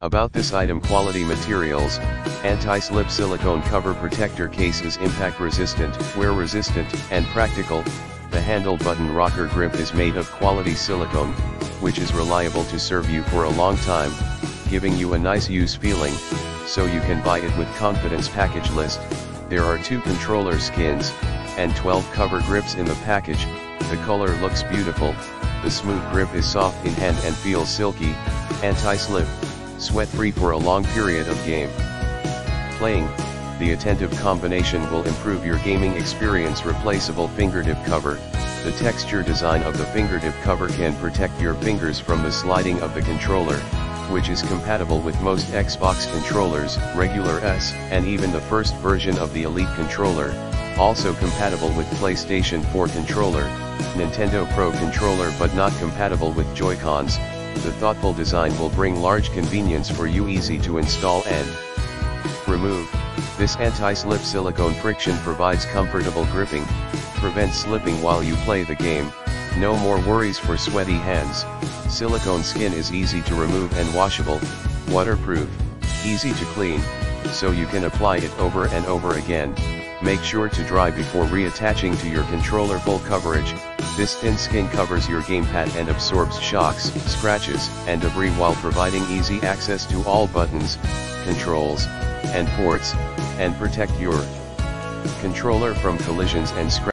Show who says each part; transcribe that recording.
Speaker 1: About this item quality materials, anti-slip silicone cover protector case is impact resistant, wear resistant, and practical, the handle button rocker grip is made of quality silicone, which is reliable to serve you for a long time, giving you a nice use feeling, so you can buy it with confidence package list, there are two controller skins, and 12 cover grips in the package, the color looks beautiful, the smooth grip is soft in hand and feels silky, anti-slip, sweat-free for a long period of game. Playing, the attentive combination will improve your gaming experience. Replaceable fingertip cover, the texture design of the fingertip cover can protect your fingers from the sliding of the controller, which is compatible with most Xbox controllers, regular S, and even the first version of the Elite controller, also compatible with PlayStation 4 controller, Nintendo Pro controller but not compatible with Joy-Cons, the thoughtful design will bring large convenience for you easy to install and remove. This anti-slip silicone friction provides comfortable gripping, prevents slipping while you play the game, no more worries for sweaty hands, silicone skin is easy to remove and washable, waterproof, easy to clean, so you can apply it over and over again, make sure to dry before reattaching to your controller full coverage, this thin skin covers your gamepad and absorbs shocks, scratches, and debris while providing easy access to all buttons, controls, and ports, and protect your controller from collisions and scratches.